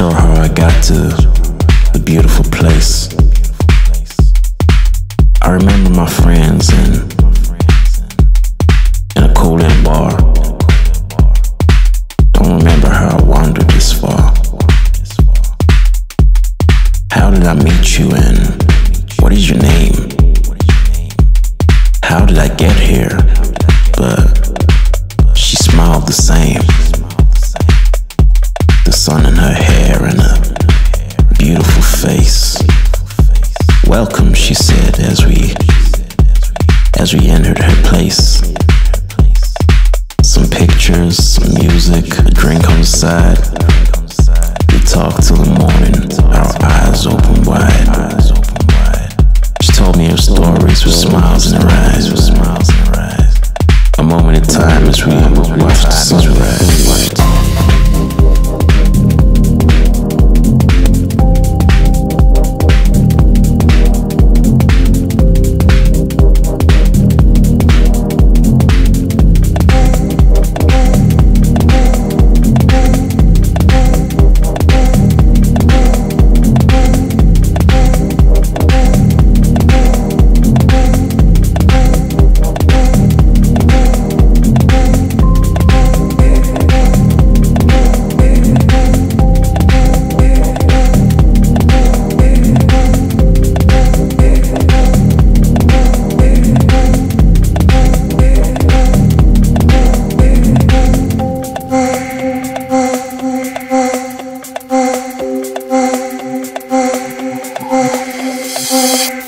Not sure how I got to the beautiful place. I remember my friends in, in a cool little bar. Don't remember how I wandered this far. How did I meet you and what is your name? How did I get here? But she smiled the same. The sun in her as we entered her place. Some pictures, some music, a drink on the side.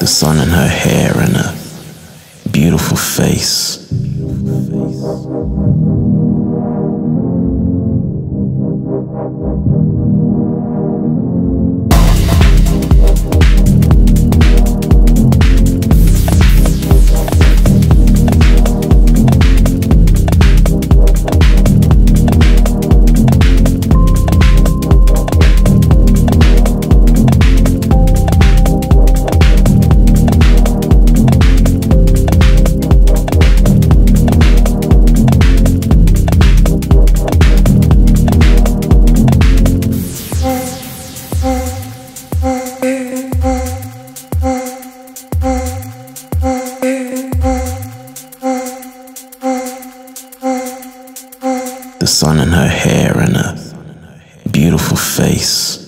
The sun in her hair and a beautiful face. The sun in her hair and a beautiful face.